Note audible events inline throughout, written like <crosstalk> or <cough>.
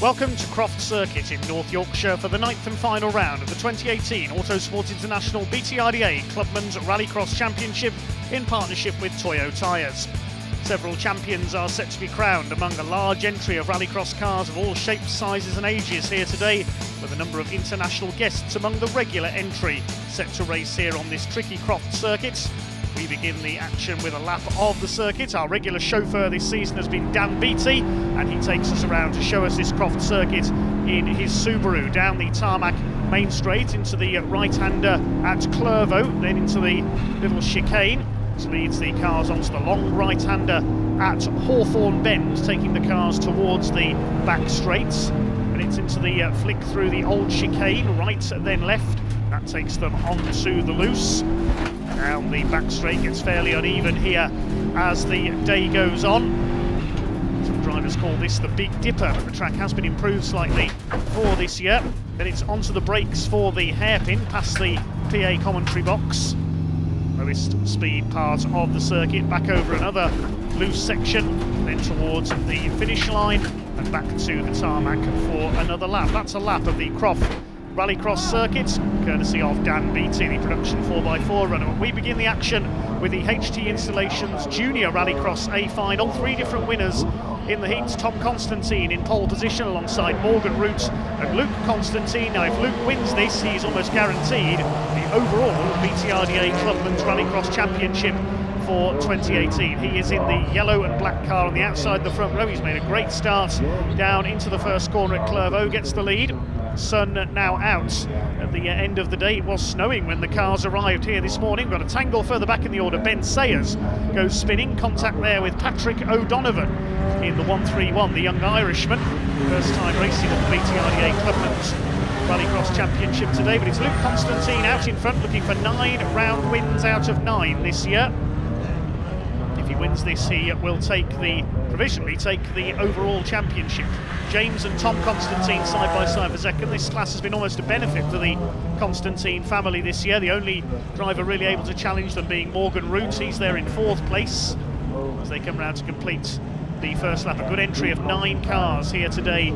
Welcome to Croft Circuit in North Yorkshire for the ninth and final round of the 2018 Autosport International BTRDA Clubman's Rallycross Championship in partnership with Toyo Tyres. Several champions are set to be crowned among a large entry of rallycross cars of all shapes, sizes and ages here today, with a number of international guests among the regular entry set to race here on this tricky Croft circuit. We begin the action with a lap of the circuit. Our regular chauffeur this season has been Dan Beattie, and he takes us around to show us this Croft circuit in his Subaru down the tarmac main straight into the right-hander at Clervaux, then into the little chicane. which leads the cars onto the long right-hander at Hawthorn Bends, taking the cars towards the back straights. And it's into the uh, flick through the old chicane, right then left. That takes them onto the loose. Down the back straight gets fairly uneven here as the day goes on. Some drivers call this the Big Dipper, but the track has been improved slightly for this year. Then it's onto the brakes for the hairpin, past the PA commentary box. Lowest speed part of the circuit, back over another loose section, then towards the finish line and back to the tarmac for another lap. That's a lap of the Croft Rallycross circuit, courtesy of Dan Beattie, the production 4x4 runner. We begin the action with the HT Installations Junior Rallycross A final. Three different winners in the heats. Tom Constantine in pole position alongside Morgan Root and Luke Constantine. Now, if Luke wins this, he's almost guaranteed the overall BTRDA Clubman's Rallycross Championship for 2018. He is in the yellow and black car on the outside the front row. He's made a great start down into the first corner at Clervaux, gets the lead sun now out at the end of the day. It was snowing when the cars arrived here this morning. We've got a tangle further back in the order. Ben Sayers goes spinning. Contact there with Patrick O'Donovan in the 131, the young Irishman. First time racing at the BTRDA Clubman's Rallycross Championship today, but it's Luke Constantine out in front looking for nine round wins out of nine this year. Wins this, he will take the provisionally take the overall championship. James and Tom Constantine side by side for second. This class has been almost a benefit for the Constantine family this year. The only driver really able to challenge them being Morgan Root. He's there in fourth place as they come round to complete the first lap. A good entry of nine cars here today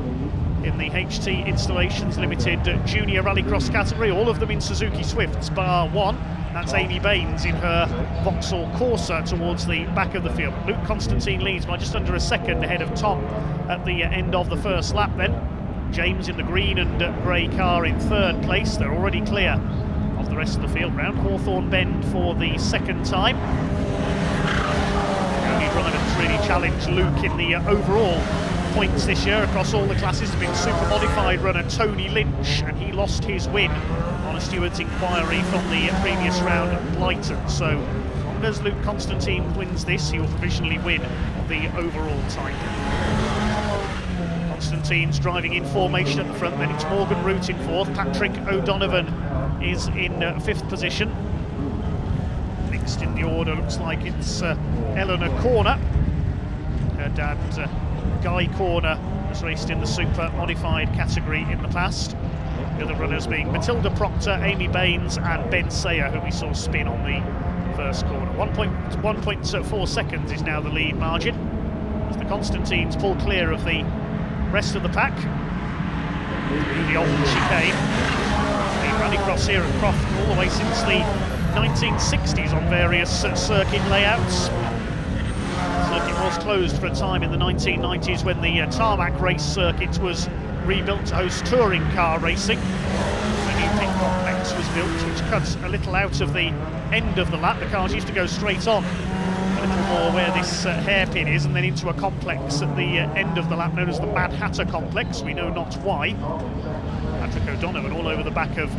in the HT Installations Limited Junior Rallycross category, all of them in Suzuki Swifts, bar one. That's Amy Baines in her Vauxhall Corsa towards the back of the field. Luke Constantine leads by just under a second ahead of Tom at the end of the first lap then. James in the green and grey car in third place. They're already clear of the rest of the field round. Hawthorn Bend for the second time. The only driver that's really challenged Luke in the uh, overall points this year across all the classes has been super modified runner Tony Lynch, and he lost his win on a steward's inquiry from the previous round at Blyton. So, as Luke Constantine wins this, he will provisionally win the overall title. Constantine's driving in formation at the front, then it's Morgan Root in fourth, Patrick O'Donovan is in uh, fifth position. Next in the order looks like it's uh, Eleanor Corner. Her dad uh, Guy Corner has raced in the super modified category in the past. The other runners being Matilda Proctor, Amy Baines and Ben Sayer, who we saw spin on the first corner. 1.4 seconds is now the lead margin as the Constantines pull clear of the rest of the pack. The old chicane. The rallycross here at Croft all the way since the 1960s on various circuit layouts was closed for a time in the 1990s when the uh, tarmac race circuit was rebuilt to host touring car racing. A new pit complex was built, which cuts a little out of the end of the lap. The cars used to go straight on a little more where this uh, hairpin is, and then into a complex at the uh, end of the lap known as the Mad Hatter complex. We know not why. Patrick O'Donovan all over the back of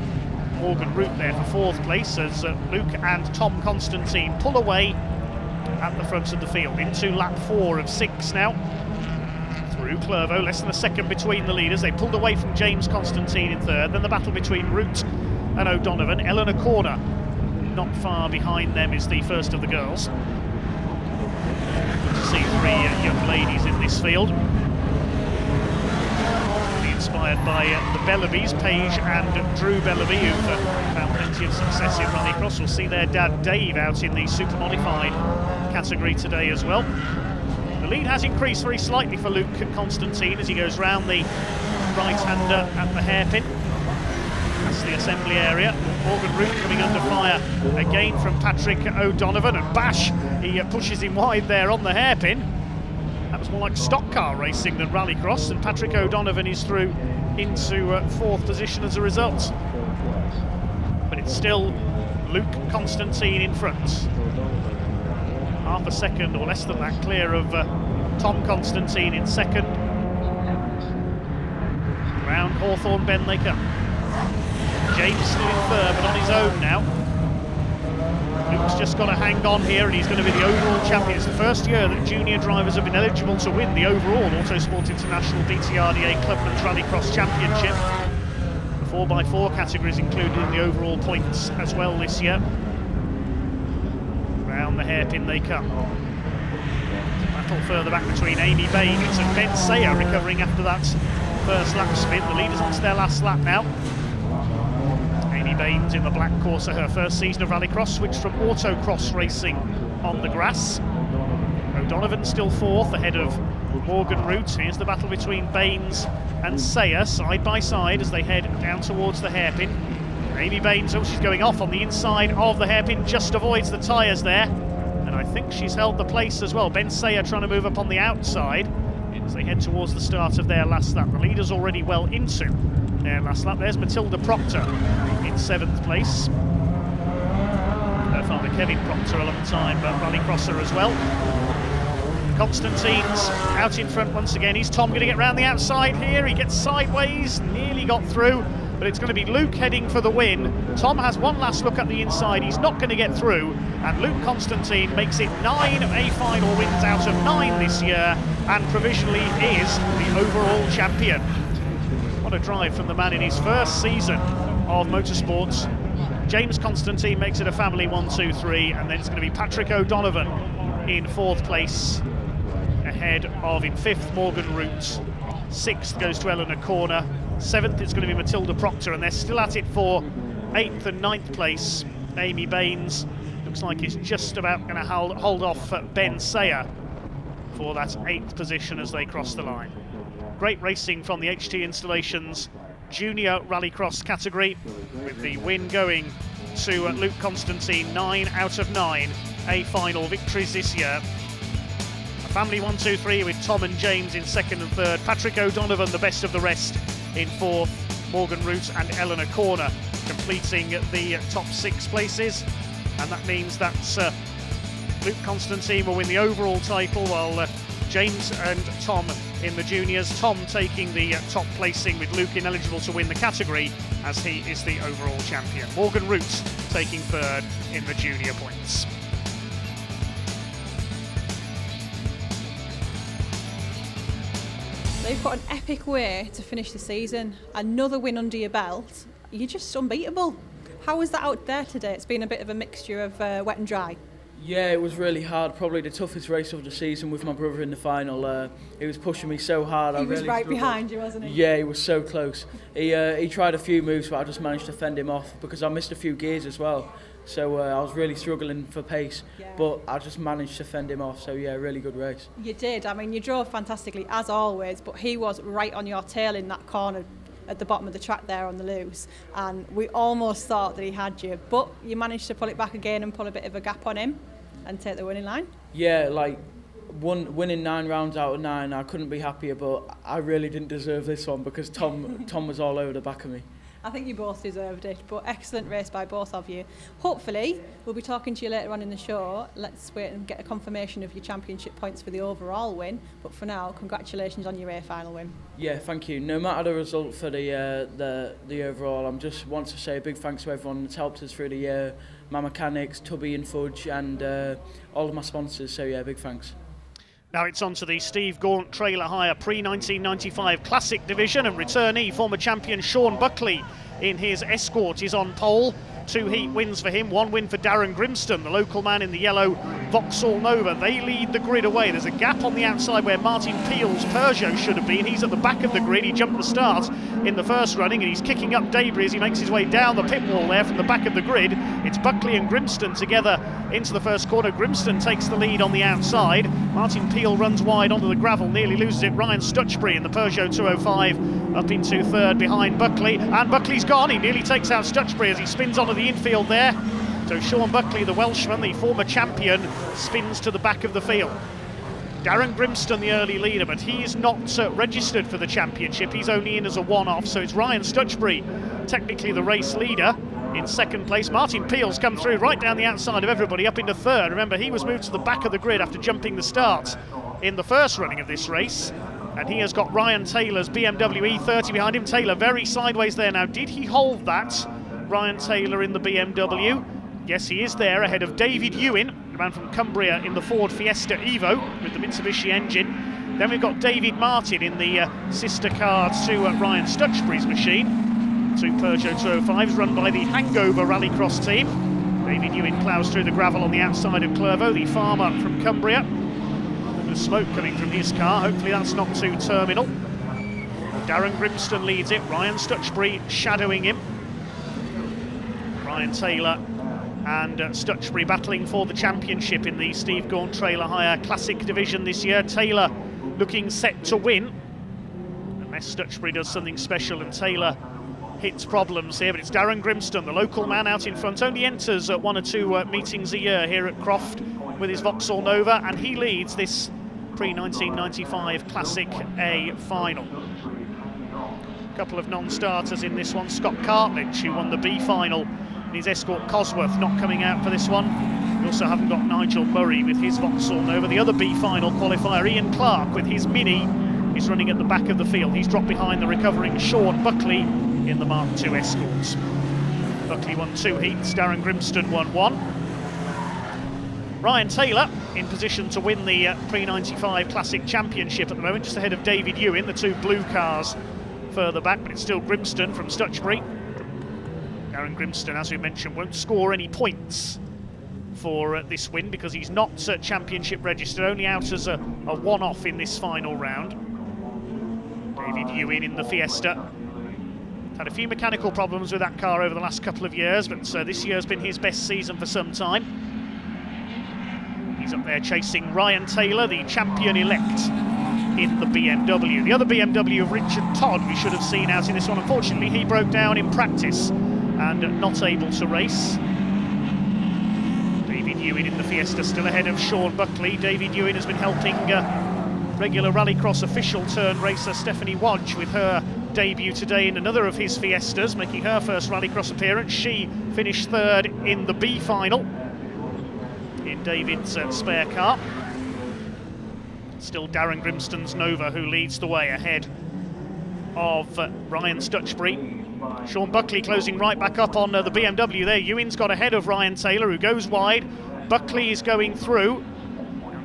Morgan Root there for fourth place as uh, Luke and Tom Constantine pull away at the front of the field. Into lap four of six now. Through Clervaux, less than a second between the leaders. They pulled away from James Constantine in third. Then the battle between Root and O'Donovan. Eleanor Corner, not far behind them, is the first of the girls. Good to see three uh, young ladies in this field. Inspired by uh, the Bellabys, Paige and Drew Bellaby, who've uh, found plenty of success in rallycross. We'll see their dad Dave out in the super modified category today as well. The lead has increased very slightly for Luke Constantine as he goes round the right-hander at the hairpin. That's the assembly area. Morgan Root coming under fire again from Patrick O'Donovan and Bash, he uh, pushes him wide there on the hairpin. That was more like stock car racing than rallycross and Patrick O'Donovan is through into uh, fourth position as a result. But it's still Luke Constantine in front. Half a second or less than that clear of uh, Tom Constantine in second. Round Hawthorn Hawthorne Benlaker. James still in third, but on his own now. Luke's just got to hang on here, and he's going to be the overall champion. It's the first year that junior drivers have been eligible to win the overall Autosport International BTRDA Clubman's Rallycross Championship. The 4x4 categories included in the overall points as well this year. The hairpin they come. Battle further back between Amy Baines and Ben Sayer recovering after that first lap spin. The leaders onto their last lap now. Amy Baines in the black Corsa, her first season of rallycross, switched from autocross racing on the grass. O'Donovan still fourth, ahead of Morgan Root. Here's the battle between Baines and Sayer, side by side as they head down towards the hairpin. Amy Baines, oh, she's going off on the inside of the hairpin, just avoids the tyres there. I think she's held the place as well. Ben Sayer trying to move up on the outside as they head towards the start of their last lap. The leader's already well into their last lap. There's Matilda Proctor in seventh place. Her father Kevin Proctor a long time, but rallycrosser as well. Constantine's out in front once again. Is Tom going to get round the outside here? He gets sideways, nearly got through, but it's going to be Luke heading for the win. Tom has one last look at the inside. He's not going to get through, and Luke Constantine makes it nine A final wins out of nine this year, and provisionally is the overall champion. What a drive from the man in his first season of motorsports. James Constantine makes it a family one, two, three, and then it's going to be Patrick O'Donovan in fourth place ahead of in fifth Morgan Root. Sixth goes to Eleanor Corner. Seventh it's going to be Matilda Proctor, and they're still at it for eighth and ninth place. Amy Baines looks like he's just about going to hold, hold off Ben Sayer for that eighth position as they cross the line. Great racing from the HT Installations Junior Rallycross category, with the win going to Luke Constantine, nine out of nine A final victories this year A family one, two, three with Tom and James in second and third. Patrick O'Donovan, the best of the rest, in fourth. Morgan Root and Eleanor Corner completing the top six places. And that means that uh, Luke Constantine will win the overall title while uh, James and Tom in the juniors. Tom taking the uh, top placing with Luke ineligible to win the category as he is the overall champion. Morgan Root taking third in the junior points. They've got an epic way to finish the season. Another win under your belt. You're just unbeatable. How was that out there today? It's been a bit of a mixture of uh, wet and dry. Yeah, it was really hard. Probably the toughest race of the season with my brother in the final. Uh, he was pushing me so hard. He I was really right struggled. behind you, wasn't he? Yeah, he was so close. He uh, he tried a few moves, but I just managed to fend him off because I missed a few gears as well. So uh, I was really struggling for pace, Yeah. but I just managed to fend him off. So yeah, really good race. You did. I mean, you drove fantastically as always, but he was right on your tail in that corner at the bottom of the track there on the loose, and we almost thought that he had you, but you managed to pull it back again and pull a bit of a gap on him and take the winning line. Yeah, like one winning nine rounds out of nine, I couldn't be happier. But I really didn't deserve this one because Tom <laughs> Tom was all over the back of me. I think you both deserved it, but excellent race by both of you. Hopefully, we'll be talking to you later on in the show. Let's wait and get a confirmation of your championship points for the overall win. But for now, congratulations on your A final win. Yeah, thank you. No matter the result for the uh, the the overall, I'm just want to say a big thanks to everyone that's helped us through the year. My mechanics, Tubby and Fudge, and uh, all of my sponsors. So yeah, big thanks. Now it's on to the Steve Gaunt Trailer Hire pre-1995 Classic Division and returnee former champion Sean Buckley in his Escort is on pole. Two heat wins for him, one win for Darren Grimston, the local man in the yellow Vauxhall Nova. They lead the grid away. There's a gap on the outside where Martin Peel's Peugeot should have been. He's at the back of the grid. He jumped the start in the first running and he's kicking up debris as he makes his way down the pit wall there from the back of the grid. It's Buckley and Grimston together into the first corner. Grimston takes the lead on the outside. Martin Peel runs wide onto the gravel, nearly loses it. Ryan Stutchbury in the Peugeot 205 up into third behind Buckley. And Buckley's gone. He nearly takes out Stutchbury as he spins onto the infield there. So Sean Buckley, the Welshman, the former champion, spins to the back of the field. Darren Grimston, the early leader, but he's not uh, registered for the championship. He's only in as a one-off, so it's Ryan Stutchbury, technically the race leader, in second place. Martin Peel's come through right down the outside of everybody, up into third. Remember, he was moved to the back of the grid after jumping the start in the first running of this race. And he has got Ryan Taylor's BMW E30 behind him. Taylor very sideways there now. Did he hold that? Ryan Taylor in the BMW. Yes, he is there ahead of David Ewing, the man from Cumbria in the Ford Fiesta Evo with the Mitsubishi engine. Then we've got David Martin in the uh, sister car to uh, Ryan Stutchbury's machine. Two Peugeot 205s run by the Hangover Rallycross team. David Ewing ploughs through the gravel on the outside of Clervaux, the farmer from Cumbria. The smoke coming from his car, hopefully that's not too terminal. Darren Grimston leads it, Ryan Stutchbury shadowing him. Ryan Taylor and uh, Stutchbury battling for the championship in the Steve Gaunt Trailer Hire Classic Division this year. Taylor looking set to win, unless Stutchbury does something special and Taylor hits problems here, but it's Darren Grimston, the local man out in front, only enters at one or two uh, meetings a year here at Croft with his Vauxhall Nova, and he leads this pre-1995 Classic A final. A couple of non-starters in this one, Scott Cartledge, who won the B final his escort Cosworth not coming out for this one. We also haven't got Nigel Murray with his Vauxhall Nova. The other B final qualifier, Ian Clark with his Mini, is running at the back of the field. He's dropped behind the recovering Sean Buckley in the Mark II Escorts. Buckley won two heats, Darren Grimston won one. Ryan Taylor in position to win the uh, pre-95 Classic Championship at the moment, just ahead of David Ewing, the two blue cars further back, but it's still Grimston from Stutchbury. Darren Grimston, as we mentioned, won't score any points for uh, this win because he's not uh, championship registered, only out as a, a one-off in this final round. David Ewing in the Fiesta. Had a few mechanical problems with that car over the last couple of years, but uh, this year's been his best season for some time. He's up there chasing Ryan Taylor, the champion-elect in the BMW. The other BMW of Richard Todd we should have seen out in this one. Unfortunately, he broke down in practice and not able to race. David Ewing in the Fiesta still ahead of Sean Buckley. David Ewing has been helping uh, regular rallycross official turn racer Stephanie Wadge with her debut today in another of his Fiestas, making her first rallycross appearance. She finished third in the B final in David's uh, spare car. Still Darren Grimston's Nova who leads the way ahead of uh, Ryan Stutchbury. Sean Buckley closing right back up on uh, the BMW there. Ewing's got ahead of Ryan Taylor, who goes wide. Buckley is going through.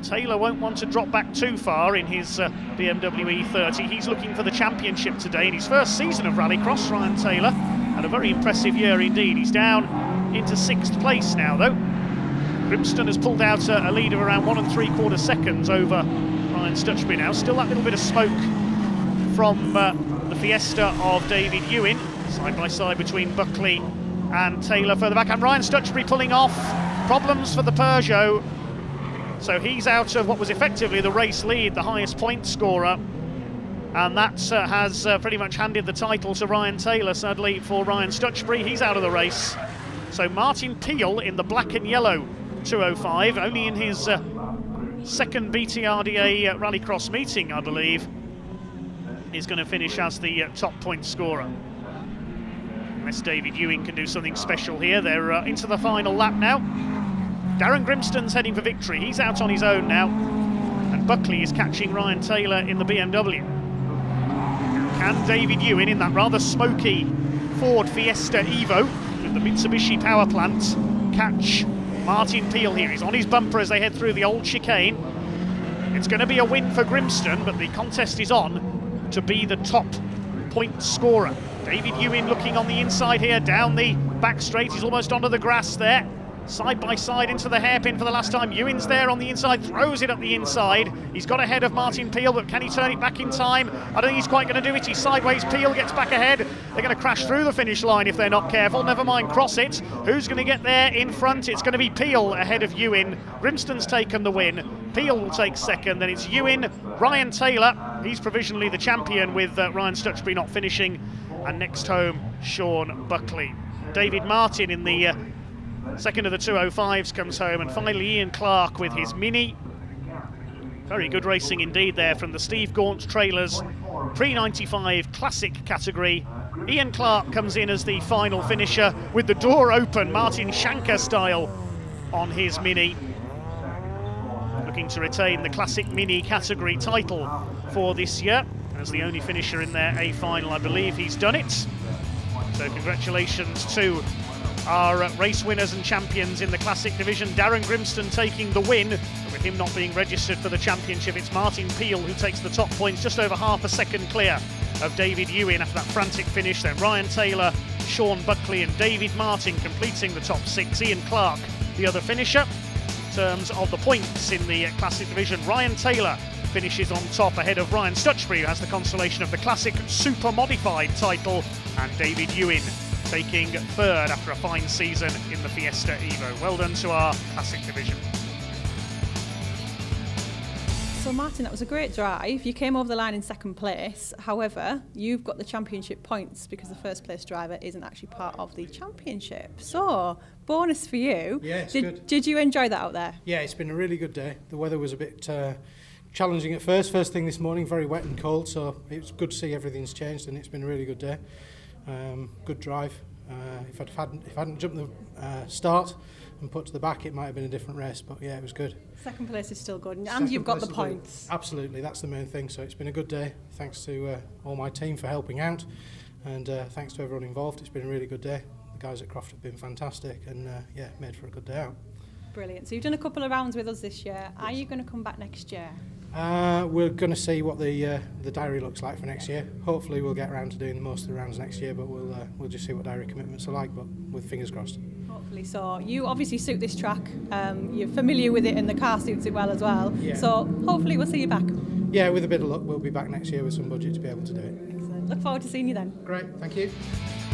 Taylor won't want to drop back too far in his uh, BMW E30. He's looking for the championship today in his first season of Rallycross, Ryan Taylor. Had a very impressive year indeed. He's down into sixth place now, though. Grimston has pulled out a, a lead of around one and three quarter seconds over Ryan Stutchbury now. Still that little bit of smoke from uh, the Fiesta of David Ewing. Side by side between Buckley and Taylor further back. And Ryan Stutchbury pulling off. Problems for the Peugeot. So he's out of what was effectively the race lead, the highest point scorer. And that uh, has uh, pretty much handed the title to Ryan Taylor, sadly, for Ryan Stutchbury. He's out of the race. So Martin Peel in the black and yellow 205, only in his uh, second BTRDA uh, Rallycross meeting, I believe, is going to finish as the uh, top point scorer unless David Ewing can do something special here. They're uh, into the final lap now. Darren Grimston's heading for victory. He's out on his own now. And Buckley is catching Ryan Taylor in the BMW. Can David Ewing in that rather smoky Ford Fiesta Evo with the Mitsubishi power plant catch Martin Peel here? He's on his bumper as they head through the old chicane. It's going to be a win for Grimston, but the contest is on to be the top point scorer. David Ewing looking on the inside here, down the back straight. He's almost onto the grass there side by side into the hairpin for the last time. Ewing's there on the inside, throws it up the inside. He's got ahead of Martin Peel, but can he turn it back in time? I don't think he's quite going to do it. He's sideways. Peel gets back ahead. They're going to crash through the finish line if they're not careful. Never mind, cross it. Who's going to get there in front? It's going to be Peel ahead of Ewing. Grimston's taken the win. Peel will take second. Then it's Ewing, Ryan Taylor. He's provisionally the champion with uh, Ryan Stutchbury not finishing. And next home, Sean Buckley. David Martin in the uh, Second of the 205s comes home, and finally Ian Clark with his Mini. Very good racing indeed there from the Steve Gaunt trailers, pre 95 classic category. Ian Clark comes in as the final finisher with the door open, Martin Schanche style, on his Mini. Looking to retain the classic Mini category title for this year. As the only finisher in their A final, I believe he's done it. So, congratulations to our race winners and champions in the Classic Division. Darren Grimston taking the win, with him not being registered for the championship. It's Martin Peel who takes the top points, just over half a second clear of David Ewing after that frantic finish. Then Ryan Taylor, Sean Buckley, and David Martin completing the top six. Ian Clark, the other finisher. In terms of the points in the Classic Division, Ryan Taylor finishes on top ahead of Ryan Stutchbury, who has the consolation of the Classic Super Modified title, and David Ewing taking third after a fine season in the Fiesta Evo. Well done to our Classic division. So Martin, that was a great drive. You came over the line in second place. However, you've got the championship points because the first place driver isn't actually part of the championship. So, bonus for you. Yeah, it's did, good. Did you enjoy that out there? Yeah, it's been a really good day. The weather was a bit uh, challenging at first. First thing this morning, very wet and cold. So it's good to see everything's changed, and it's been a really good day. Um, good drive. Uh, if I'd had, if I hadn't jumped the uh, start and put to the back, it might have been a different race. But yeah, it was good. Second place is still good, and Second you've got the is good. points. Absolutely, that's the main thing. So it's been a good day. Thanks to uh, all my team for helping out, and uh, thanks to everyone involved. It's been a really good day. The guys at Croft have been fantastic, and uh, yeah, made for a good day out. Brilliant. So you've done a couple of rounds with us this year. Are you going to come back next year? Uh, we're going to see what the uh, the diary looks like for next year. Hopefully, we'll get around to doing most of the rounds next year, but we'll uh, we'll just see what diary commitments are like. But with fingers crossed. Hopefully so. You obviously suit this track. Um, you're familiar with it, and the car suits it well as well. Yeah. So hopefully we'll see you back. Yeah, with a bit of luck, we'll be back next year with some budget to be able to do it. Excellent. Look forward to seeing you then. Great, thank you.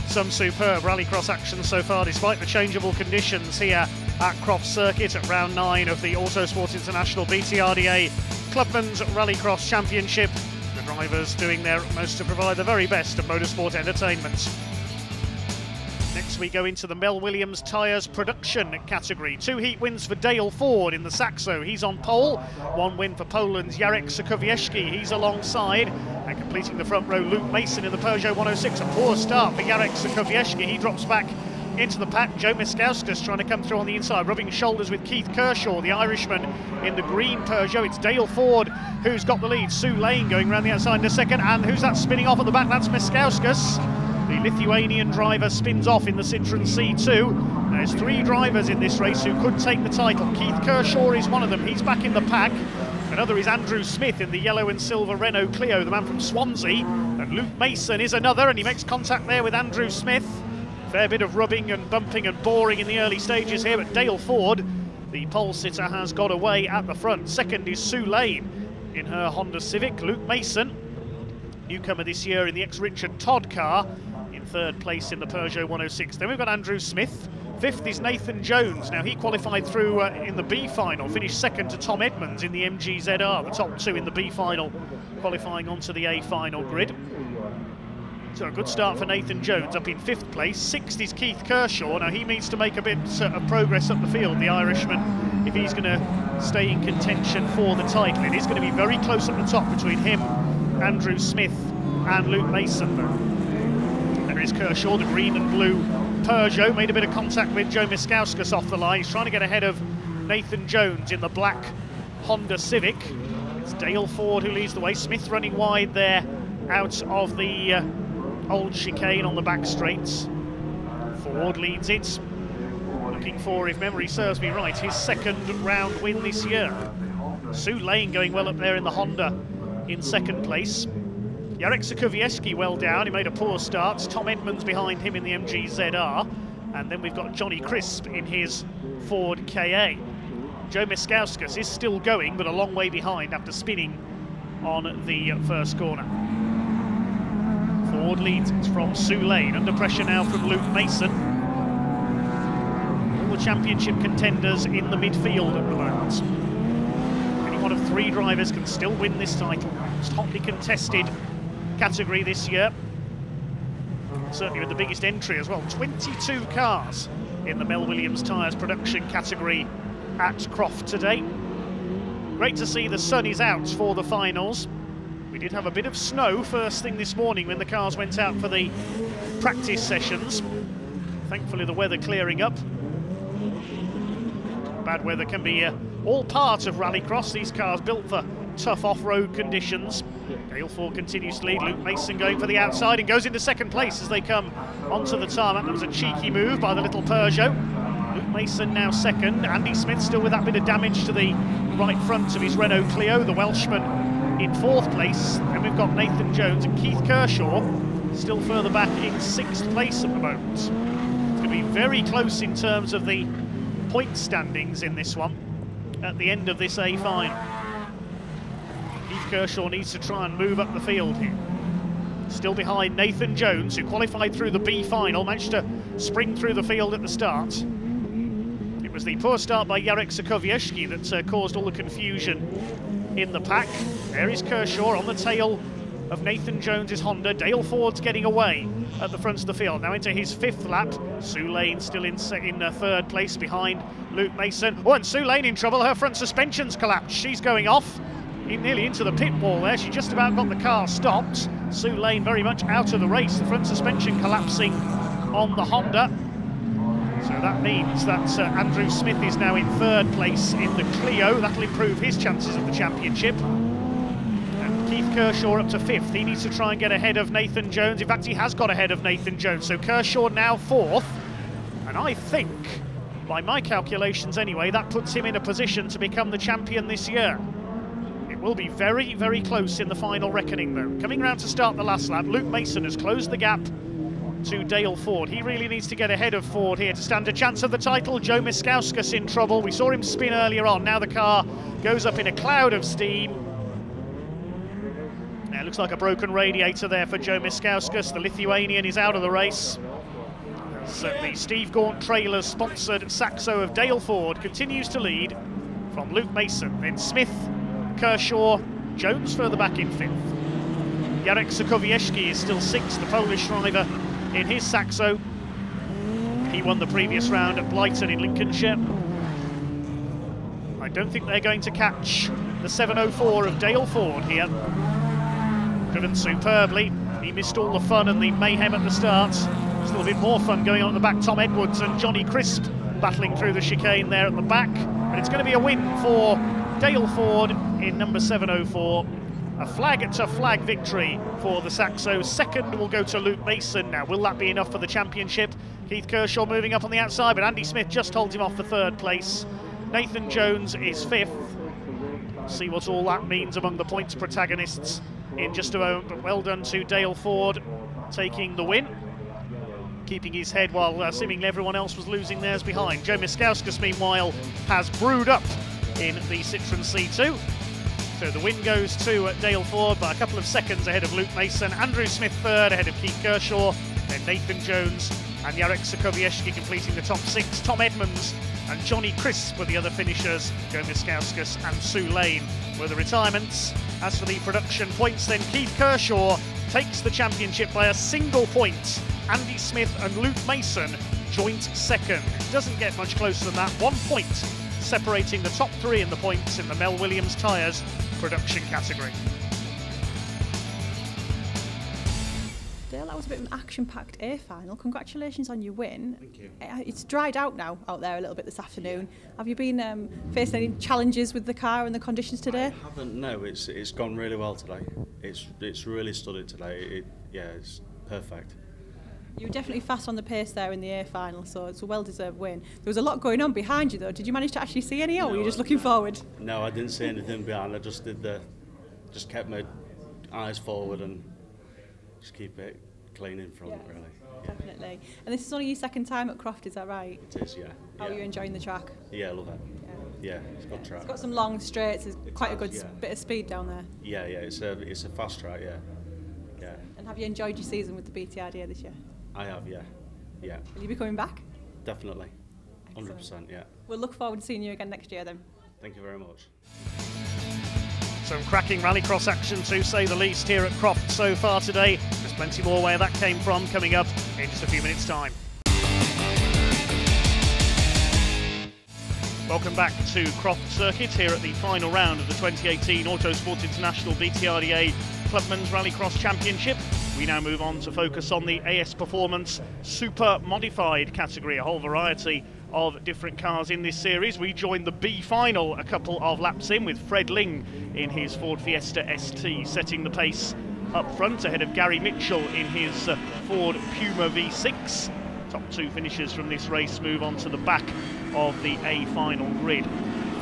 Some superb rallycross action so far, despite the changeable conditions here at Croft Circuit at round nine of the Autosport International BTRDA Clubman's Rallycross Championship. The drivers doing their utmost to provide the very best of motorsport entertainment. Next, we go into the Mel Williams Tyres production category. Two heat wins for Dale Ford in the Saxo. He's on pole. One win for Poland's Jarek Sokowiecki. He's alongside. And completing the front row, Luke Mason in the Peugeot 106. A poor start for Jarek Sokowiecki. He drops back into the pack. Joe Miskauskas trying to come through on the inside, rubbing shoulders with Keith Kershaw, the Irishman in the green Peugeot. It's Dale Ford who's got the lead. Sue Lane going around the outside in a second. And who's that spinning off at the back? That's Miskauskas. The Lithuanian driver spins off in the Citroen C2. There's three drivers in this race who could take the title. Keith Kershaw is one of them. He's back in the pack. Another is Andrew Smith in the yellow and silver Renault Clio, the man from Swansea. And Luke Mason is another, and he makes contact there with Andrew Smith. Fair bit of rubbing and bumping and boring in the early stages here, but Dale Ford, the pole sitter, has got away at the front. Second is Sue Lane in her Honda Civic. Luke Mason, newcomer this year in the ex-Richard Todd car, in third place in the Peugeot 106. Then we've got Andrew Smith. Fifth is Nathan Jones. Now he qualified through uh, in the B final, finished second to Tom Edmonds in the MGZR, the top two in the B final, qualifying onto the A final grid. So a good start for Nathan Jones up in fifth place. Sixth is Keith Kershaw. Now he needs to make a bit uh, of progress up the field, the Irishman, if he's going to stay in contention for the title. It is going to be very close at the top between him, Andrew Smith, and Luke Mason. There is Kershaw, the green and blue Peugeot, made a bit of contact with Joe Miskauskas off the line. He's trying to get ahead of Nathan Jones in the black Honda Civic. It's Dale Ford who leads the way. Smith running wide there out of the uh, old chicane on the back straights. Ford leads it. Looking for, if memory serves me right, his second round win this year. Sue Lane going well up there in the Honda in second place. Jarek Sokowiecki well down, he made a poor start. Tom Edmonds behind him in the MG ZR. And then we've got Johnny Crisp in his Ford KA. Joe Miskauskas is still going, but a long way behind after spinning on the first corner. Ford leads it from Sue Lane, under pressure now from Luke Mason. All the championship contenders in the midfield at the moment. Any one of three drivers can still win this title. It's hotly contested category this year. Certainly with the biggest entry as well. 22 cars in the Mel Williams Tyres production category at Croft today. Great to see the sun is out for the finals. We did have a bit of snow first thing this morning when the cars went out for the practice sessions. Thankfully the weather clearing up. Bad weather can be uh, all part of rallycross. These cars built for tough off-road conditions. Dale Ford continues to lead. Luke Mason going for the outside and goes into second place as they come onto the tarmac. That was a cheeky move by the little Peugeot. Luke Mason now second. Andy Smith still with that bit of damage to the right front of his Renault Clio, the Welshman in fourth place. And we've got Nathan Jones and Keith Kershaw still further back in sixth place at the moment. It's going to be very close in terms of the point standings in this one at the end of this A final. Keith Kershaw needs to try and move up the field here. Still behind Nathan Jones, who qualified through the B final, managed to spring through the field at the start. It was the poor start by Jarek Sokowiecki that uh, caused all the confusion in the pack. There is Kershaw on the tail of Nathan Jones's Honda. Dale Ford's getting away at the front of the field. Now into his fifth lap. Sue Lane still in, in uh, third place behind Luke Mason. Oh, and Sue Lane in trouble. Her front suspension's collapsed. She's going off in nearly into the pit wall there. She just about got the car stopped. Sue Lane very much out of the race. The front suspension collapsing on the Honda. So that means that uh, Andrew Smith is now in third place in the Clio. That'll improve his chances of the championship. And Keith Kershaw up to fifth. He needs to try and get ahead of Nathan Jones. In fact, he has got ahead of Nathan Jones. So Kershaw now fourth. And I think, by my calculations anyway, that puts him in a position to become the champion this year It will be very, very close in the final reckoning, though. Coming round to start the last lap, Luke Mason has closed the gap to Dale Ford. He really needs to get ahead of Ford here to stand a chance of the title. Joe Miskauskas in trouble. We saw him spin earlier on. Now the car goes up in a cloud of steam. Now it looks like a broken radiator there for Joe Miskauskas. The Lithuanian is out of the race. So the Steve Gaunt Trailers sponsored Saxo of Dale Ford continues to lead from Luke Mason. Then Smith Kershaw, Jones further back in fifth. Jarek Sokowiecki is still sixth, the Polish driver in his Saxo. He won the previous round at Blyton in Lincolnshire. I don't think they're going to catch the 704 of Dale Ford here. Driven superbly. He missed all the fun and the mayhem at the start. There's a little bit more fun going on at the back. Tom Edwards and Johnny Crisp battling through the chicane there at the back. But it's going to be a win for Dale Ford in number 704. A flag to flag victory for the Saxo. Second will go to Luke Mason. Now, will that be enough for the championship? Keith Kershaw moving up on the outside, but Andy Smith just holds him off for third place. Nathan Jones is fifth. See what all that means among the points protagonists in just a moment. But well done to Dale Ford taking the win. Keeping his head while uh, seemingly everyone else was losing theirs behind. Joe Miskauskas, meanwhile, has brewed up in the Citroen C2. So the win goes to Dale Ford by a couple of seconds ahead of Luke Mason. Andrew Smith third ahead of Keith Kershaw. Then Nathan Jones and Jarek Sokowiecki completing the top six. Tom Edmonds and Johnny Crisp were the other finishers. Joe Miskauskas and Sue Lane were the retirements. As for the production points, then Keith Kershaw takes the championship by a single point. Andy Smith and Luke Mason joint second. Doesn't get much closer than that. One point separating the top three in the points in the Mel Williams Tyres production category. Dale, that was a bit of an action-packed A final. Congratulations on your win. Thank you. It's dried out now out there a little bit this afternoon. Have you been um, facing any challenges with the car and the conditions today? I haven't. No, it's it's gone really well today. It's it's really stood it today. It, yeah, it's perfect. You were definitely fast on the pace there in the A final, so it's a well-deserved win. There was a lot going on behind you, though. Did you manage to actually see any, or were you just looking forward? No, I didn't see anything behind. I just did the, just kept my eyes forward and just keep it clean in front, Yeah. really. Definitely. And this is only your second time at Croft, is that right? It is, yeah. Oh, How yeah. are you enjoying the track? Yeah, I love it. Yeah. Yeah, it's a good track. It's got some long straights. It's It quite a good yeah. bit of speed down there. Yeah, yeah, it's a it's a fast track, yeah. Yeah, And have you enjoyed your season with the BTRDA this year? I have, yeah. Yeah, Will you be coming back? definitely. Excellent. 100%, yeah. We'll look forward to seeing you again next year then. Thank you very much. Some cracking rallycross action to say the least here at Croft so far today. There's plenty more where that came from coming up in just a few minutes' time. Welcome back to Croft Circuit here at the final round of the 2018 Autosport International BTRDA Clubman's Rallycross Championship. We now move on to focus on the AS Performance Super Modified category, a whole variety of different cars in this series. We joined the B final a couple of laps in with Fred Ling in his Ford Fiesta ST, setting the pace up front ahead of Gary Mitchell in his uh, Ford Puma V6. Top two finishers from this race move on to the back of the A final grid.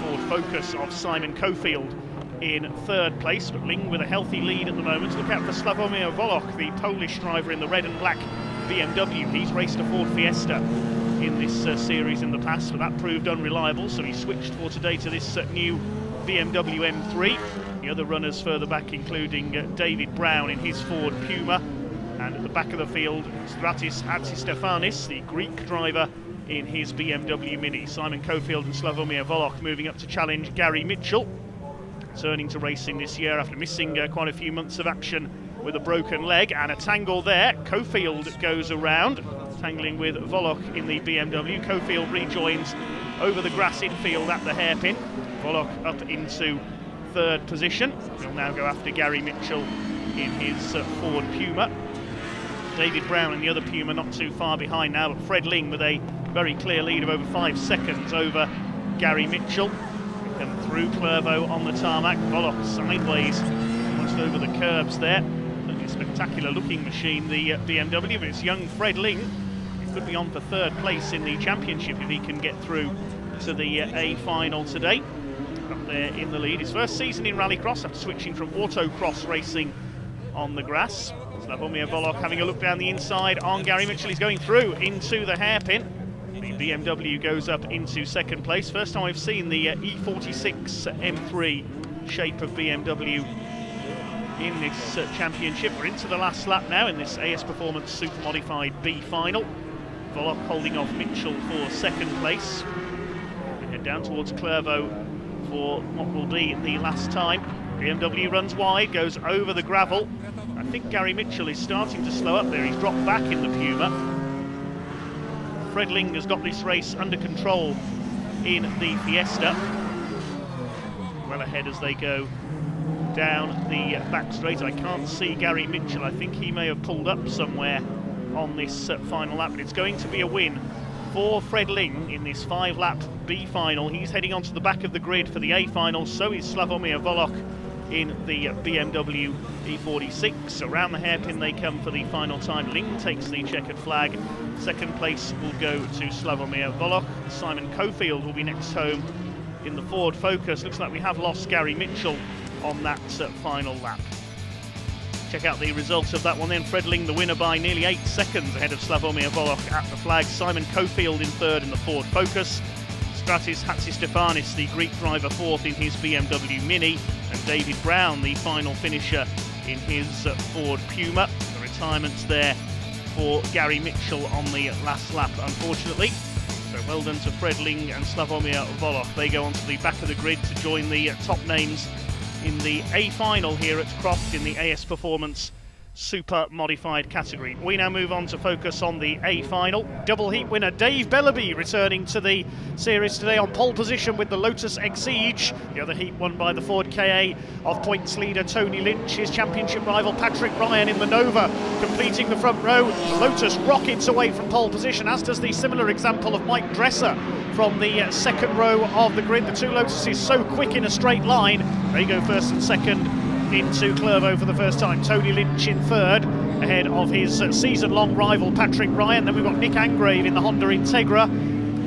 Ford Focus of Simon Cofield in third place, but Ling with a healthy lead at the moment. Look out for Slavomir Volok, the Polish driver in the red and black BMW. He's raced a Ford Fiesta in this uh, series in the past, but that proved unreliable, so he switched for today to this uh, new BMW M3. The other runners further back, including uh, David Brown in his Ford Puma, and at the back of the field, Stratis Hatsistefanis, the Greek driver in his BMW Mini. Simon Cofield and Slavomir Volok moving up to challenge Gary Mitchell, turning to racing this year after missing uh, quite a few months of action with a broken leg and a tangle there. Cofield goes around, tangling with Volok in the BMW. Cofield rejoins over the grass infield at the hairpin. Volok up into third position. He'll now go after Gary Mitchell in his uh, Ford Puma. David Brown and the other Puma not too far behind now, but Fred Ling with a very clear lead of over five seconds over Gary Mitchell. And through Clervaux on the tarmac, Volok sideways, almost over the curbs there. Certainly a spectacular looking machine, the uh, BMW, but it's young Fred Ling. He could be on for third place in the championship if he can get through to the uh, A final today. Up there in the lead. His first season in rallycross after switching from autocross racing on the grass. Slavomir Volok having a look down the inside on Gary Mitchell. He's going through into the hairpin. The BMW goes up into second place. First time I've seen the uh, E46 M3 shape of BMW in this uh, championship. We're into the last lap now in this AS Performance Super Modified B final. Volok holding off Mitchell for second place. We head down towards Clervaux for what will be the last time. BMW runs wide, goes over the gravel. I think Gary Mitchell is starting to slow up there. He's dropped back in the Puma. Fred Ling has got this race under control in the Fiesta. Well ahead as they go down the back straight. I can't see Gary Mitchell. I think he may have pulled up somewhere on this uh, final lap, but it's going to be a win for Fred Ling in this five lap B final. He's heading onto the back of the grid for the A final, so is Slavomir Volok in the BMW E46. Around the hairpin they come for the final time. Ling takes the checkered flag. Second place will go to Slavomir Volok. Simon Cofield will be next home in the Ford Focus. Looks like we have lost Gary Mitchell on that uh, final lap. Check out the results of that one then. Fred Ling, the winner by nearly eight seconds ahead of Slavomir Volok at the flag. Simon Cofield in third in the Ford Focus. Stratis Hatsistefanis, the Greek driver, fourth in his BMW Mini. And David Brown, the final finisher in his Ford Puma. The retirements there for Gary Mitchell on the last lap, unfortunately. So well done to Fred Ling and Slavomir Volok. They go onto the back of the grid to join the top names in the A final here at Croft in the AS Performance Super Modified category. We now move on to focus on the A final. Double heat winner Dave Bellaby returning to the series today on pole position with the Lotus Exige. The other heat won by the Ford KA of points leader Tony Lynch. His championship rival Patrick Ryan in the Nova completing the front row. Lotus rockets away from pole position, as does the similar example of Mike Dresser from the second row of the grid. The two Lotuses so quick in a straight line. They go first and second into Clervaux for the first time. Tony Lynch in third, ahead of his uh, season-long rival Patrick Ryan. Then we've got Nick Angrave in the Honda Integra,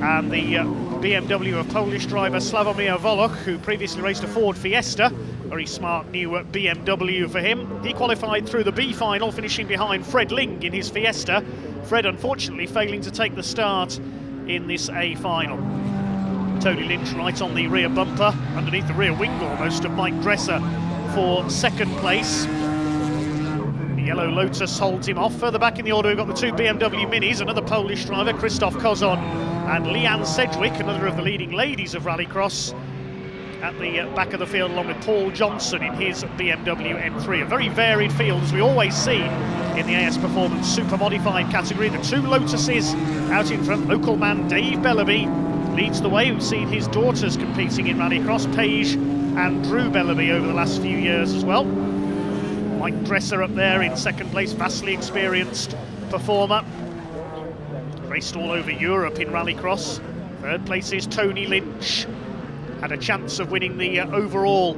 and the uh, BMW of Polish driver Slavomir Volok, who previously raced a Ford Fiesta, Very smart new BMW for him. He qualified through the B final, finishing behind Fred Ling in his Fiesta. Fred unfortunately failing to take the start in this A final. Tony Lynch right on the rear bumper, underneath the rear wing almost of Mike Dresser for second place. The yellow Lotus holds him off. Further back in the order, we've got the two BMW Minis, another Polish driver, Krzysztof Kozon, and Leanne Sedgwick, another of the leading ladies of Rallycross, at the uh, back of the field along with Paul Johnson in his BMW M3. A very varied field as we always see in the AS Performance Super Modified category. The two Lotuses out in front. Local man Dave Bellaby leads the way. We've seen his daughters competing in Rallycross, Paige and Drew Bellamy over the last few years as well. Mike Dresser up there in second place, vastly experienced performer. Raced all over Europe in Rallycross. Third place is Tony Lynch, had a chance of winning the uh, overall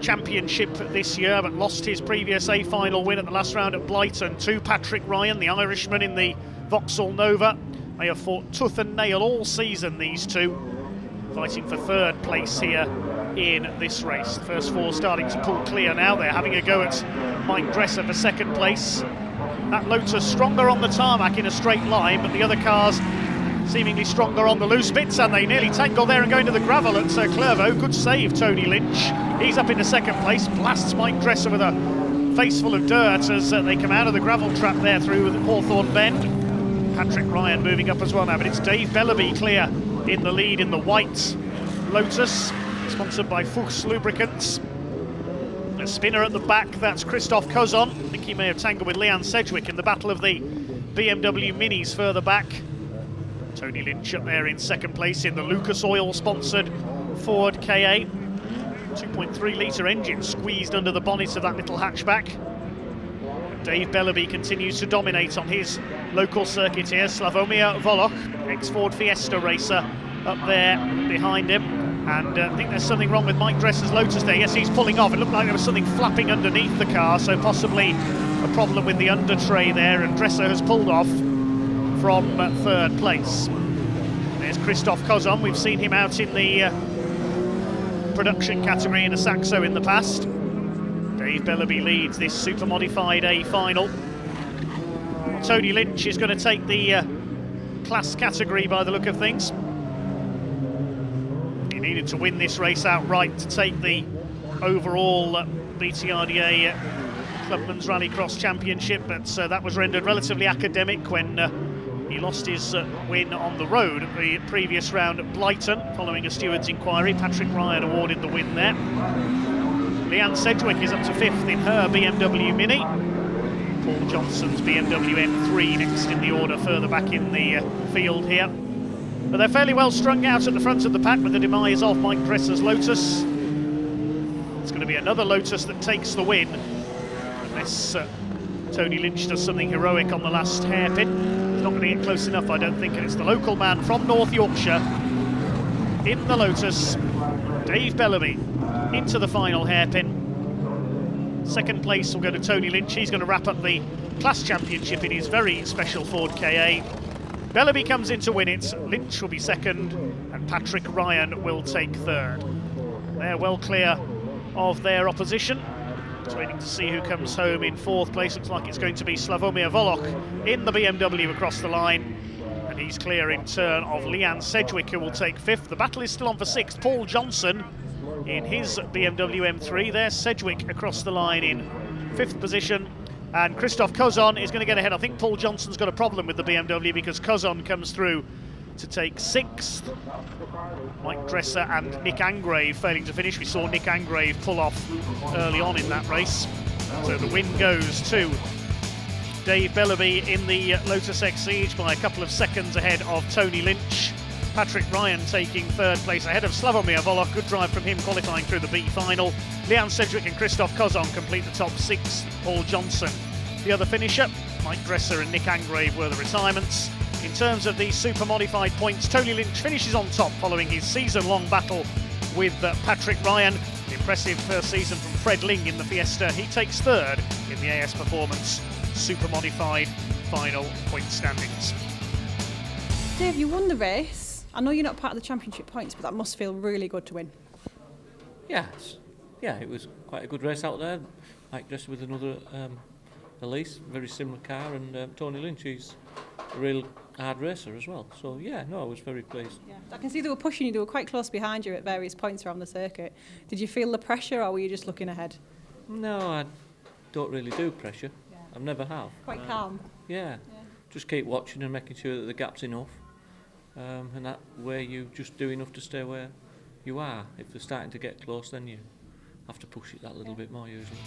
championship this year, but lost his previous A final win at the last round at Blyton to Patrick Ryan, the Irishman in the Vauxhall Nova. They have fought tooth and nail all season, these two, fighting for third place here in this race. The first four starting to pull clear now. They're having a go at Mike Dresser for second place. That Lotus stronger on the tarmac in a straight line, but the other cars seemingly stronger on the loose bits, and they nearly tangle there and go into the gravel at Sir Clervaux. Good save, Tony Lynch. He's up in the second place, blasts Mike Dresser with a face full of dirt as uh, they come out of the gravel trap there through the Hawthorn Bend. Patrick Ryan moving up as well now, but it's Dave Bellaby clear in the lead in the white Lotus, sponsored by Fuchs Lubricants. A spinner at the back, that's Christoph Kozon. I think he may have tangled with Leanne Sedgwick in the battle of the BMW Minis further back. Tony Lynch up there in second place in the Lucas Oil sponsored Ford KA. 2.3 litre engine squeezed under the bonnet of that little hatchback. Dave Bellaby continues to dominate on his local circuit here. Slavomir Volok, ex-Ford Fiesta racer, up there behind him. And uh, I think there's something wrong with Mike Dresser's Lotus there. Yes, he's pulling off. It looked like there was something flapping underneath the car, so possibly a problem with the under tray there. And Dresser has pulled off from uh, third place. There's Krzysztof Kozon. We've seen him out in the uh, production category in a Saxo in the past. Dave Bellaby leads this super modified A final. Tony Lynch is going to take the uh, class category by the look of things. Needed to win this race outright to take the overall BTRDA Clubman's Rallycross Championship, but uh, that was rendered relatively academic when uh, he lost his uh, win on the road at the previous round at Blyton following a steward's inquiry. Patrick Ryan awarded the win there. Leanne Sedgwick is up to fifth in her BMW Mini. Paul Johnson's BMW M3 next in the order further back in the uh, field here. But they're fairly well strung out at the front of the pack with the demise of Mike Dresser's Lotus. It's going to be another Lotus that takes the win unless uh, Tony Lynch does something heroic on the last hairpin. He's not going to get close enough, I don't think, and it's the local man from North Yorkshire in the Lotus, Dave Bellaby, into the final hairpin. Second place will go to Tony Lynch. He's going to wrap up the class championship in his very special Ford KA. Bellaby comes in to win it. Lynch will be second, and Patrick Ryan will take third. They're well clear of their opposition. Just waiting to see who comes home in fourth place. Looks like it's going to be Slavomir Volok in the BMW across the line. And he's clear in turn of Leanne Sedgwick, who will take fifth. The battle is still on for sixth. Paul Johnson in his BMW M3. There's Sedgwick across the line in fifth position. And Christoph Kozon is going to get ahead. I think Paul Johnson's got a problem with the BMW because Kozon comes through to take sixth. Mike Dresser and Nick Angrave failing to finish. We saw Nick Angrave pull off early on in that race. So the win goes to Dave Bellaby in the Lotus Exige by a couple of seconds ahead of Tony Lynch. Patrick Ryan taking third place ahead of Slavomir Volok. Good drive from him qualifying through the B final. Leanne Sedgwick and Christoph Kozon complete the top six. Paul Johnson, the other finisher. Mike Dresser and Nick Angrave were the retirements. In terms of the super modified points, Tony Lynch finishes on top following his season long battle with uh, Patrick Ryan. Impressive first season from Fred Ling in the Fiesta. He takes third in the AS Performance super modified final point standings. Dave, you won the race. I know you're not part of the championship points, but that must feel really good to win. Yes. yeah, it was quite a good race out there. Mike Dresser with another um, Elise, very similar car, and um, Tony Lynch, he's a real hard racer as well. So yeah, no, I was very pleased. Yeah. I can see they were pushing you, they were quite close behind you at various points around the circuit. Did you feel the pressure or were you just looking ahead? No, I don't really do pressure. Yeah. I've never have. Quite Um, calm. Yeah. Just keep watching and making sure that the gap's enough. Um, and that way you just do enough to stay where you are. If they're starting to get close, then you have to push it that little bit more usually.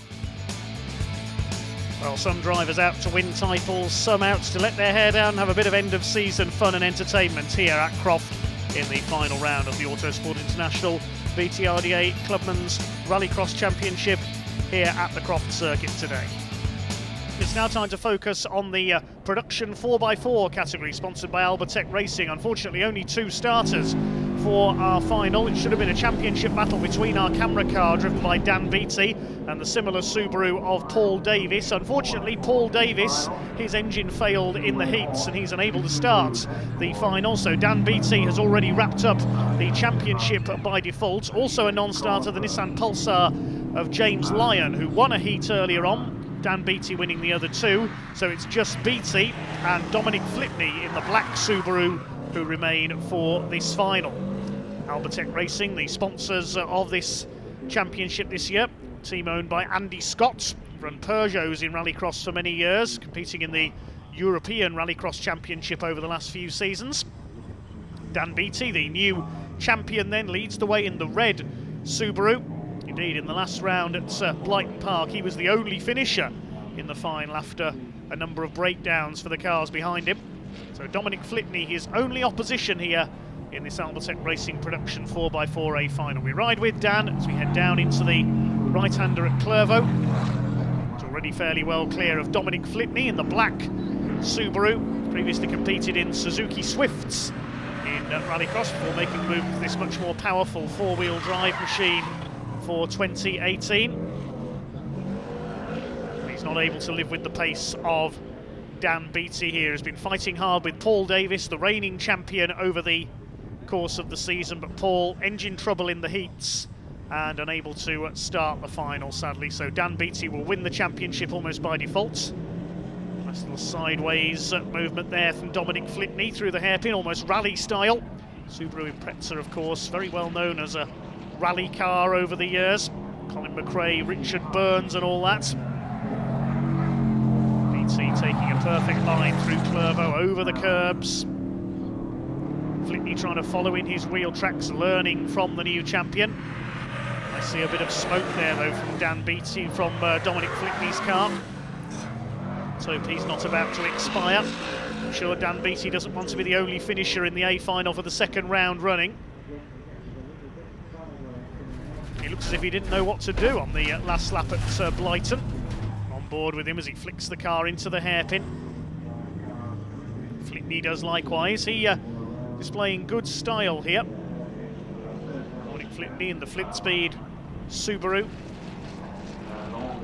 Well, some drivers out to win titles, some out to let their hair down have a bit of end of season fun and entertainment here at Croft in the final round of the Autosport International BTRDA Clubman's Rallycross Championship here at the Croft circuit today. It's now time to focus on the uh, production 4x4 category sponsored by Albatec Racing. Unfortunately, only two starters for our final. It should have been a championship battle between our camera car driven by Dan Beatty and the similar Subaru of Paul Davis. Unfortunately, Paul Davis, his engine failed in the heats and he's unable to start the final. So Dan Beatty has already wrapped up the championship by default. Also a non-starter, the Nissan Pulsar of James Lyon, who won a heat earlier on. Dan Beatty winning the other two. So it's just Beatty and Dominic Flipney in the black Subaru who remain for this final. Albatec Racing, the sponsors of this championship this year, team owned by Andy Scott, run Peugeots in Rallycross for many years, competing in the European Rallycross Championship over the last few seasons. Dan Beatty, the new champion, then leads the way in the red Subaru. Indeed, in the last round at uh, Park, he was the only finisher in the final after a number of breakdowns for the cars behind him. So Dominic Flitney, his only opposition here in this Albatec Racing Production 4x4A final. We ride with Dan as we head down into the right-hander at Clervaux. It's already fairly well clear of Dominic Flitney in the black Subaru. Previously competed in Suzuki Swifts in uh, Rallycross before making the move to this much more powerful four-wheel drive machine for 2018. He's not able to live with the pace of Dan Beatty here. Has been fighting hard with Paul Davis, the reigning champion over the course of the season, but Paul engine trouble in the heats and unable to start the final, sadly. So Dan Beatty will win the championship almost by default. Nice little sideways movement there from Dominic Flipney through the hairpin, almost rally style. Subaru Impreza, of course, very well known as a rally car over the years. Colin McRae, Richard Burns and all that. Beatty taking a perfect line through Clervaux over the curbs. Flipney trying to follow in his wheel tracks, learning from the new champion. I see a bit of smoke there though from Dan Beatty, from uh, Dominic Flipney's car. Hope he's not about to expire. I'm sure Dan Beatty doesn't want to be the only finisher in the A final for the second round running. He looks as if he didn't know what to do on the uh, last lap at uh, Blyton. On board with him as he flicks the car into the hairpin. Flipney does likewise. He uh, displaying good style here. Dominic Flipney in the Flip Speed Subaru.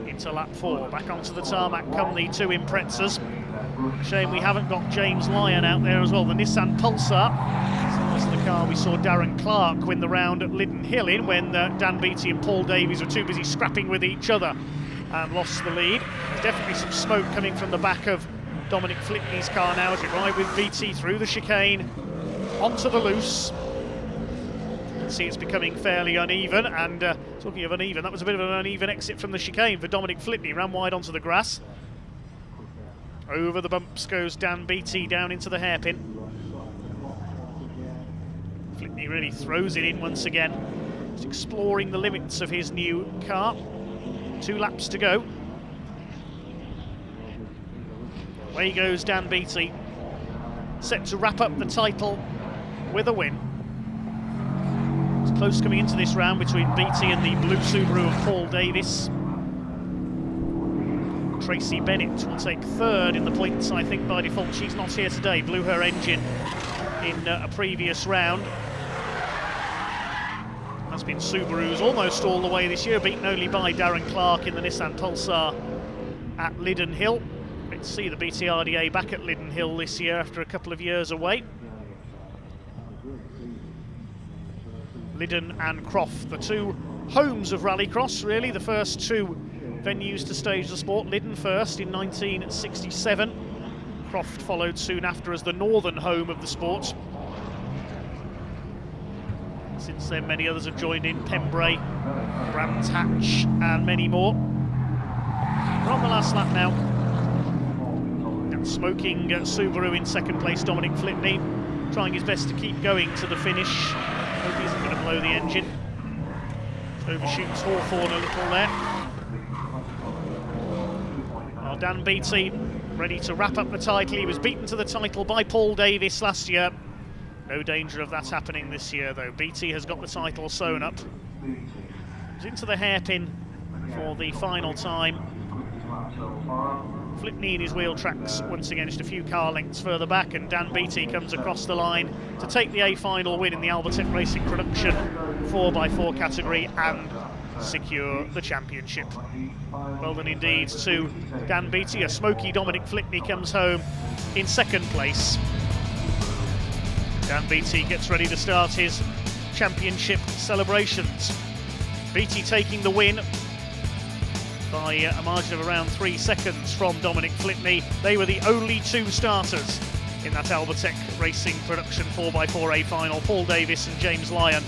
Into lap four. Back onto the tarmac come the two Imprezas. Shame we haven't got James Lyon out there as well. The Nissan Pulsar. This is the car we saw Darren Clark win the round at Lydden Hill in when uh, Dan Beattie and Paul Davies were too busy scrapping with each other and lost the lead. There's definitely some smoke coming from the back of Dominic Flipney's car now as we ride with Beatty through the chicane onto the loose. See it's becoming fairly uneven and uh, talking of uneven, that was a bit of an uneven exit from the chicane for Dominic Flipney, ran wide onto the grass. Over the bumps goes Dan Beatty down into the hairpin. Flipney really throws it in once again. Just exploring the limits of his new car. Two laps to go. Away goes Dan Beatty. Set to wrap up the title with a win. It's close coming into this round between Beatty and the blue Subaru of Paul Davis. Tracy Bennett will take third in the points, I think, by default. She's not here today, blew her engine in uh, a previous round. Has been Subaru's almost all the way this year, beaten only by Darren Clark in the Nissan Pulsar at Lydden Hill. Let's see the BTRDA back at Lydden Hill this year after a couple of years away. Lydden and Croft, the two homes of rallycross, really. The first two venues to stage the sport. Lydden first in 1967. Croft followed soon after as the northern home of the sport. Since then, many others have joined in Pembrey, Brands Hatch, and many more. We're on the last lap now. Smoking uh, Subaru in second place, Dominic Flitney, trying his best to keep going to the finish. Hope he isn't going to blow the engine. Overshoots Hawthorn a little there. Well, Dan Beattie ready to wrap up the title. He was beaten to the title by Paul Davis last year. No danger of that happening this year, though. Beattie has got the title sewn up. He's into the hairpin for the final time. Flitney in his wheel tracks once again just a few car lengths further back and Dan Beattie comes across the line to take the A final win in the Albatec Racing Production 4x4 category and secure the championship. Well done indeed to Dan Beattie. A smoky Dominic Flitney comes home in second place. Dan Beattie gets ready to start his championship celebrations. Beattie taking the win by a margin of around three seconds from Dominic Flitney. They were the only two starters in that Albatec Racing Production 4x4A final. Paul Davis and James Lyon